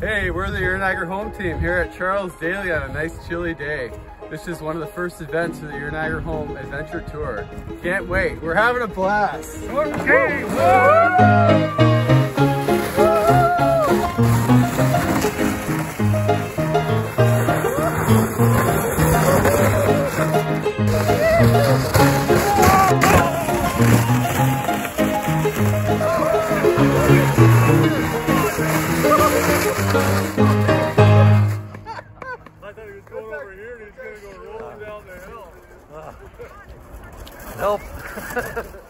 Hey, we're the Niagara home team here at Charles Daley on a nice chilly day. This is one of the first events of the Niagara Home Adventure Tour. Can't wait, we're having a blast. Okay. Help.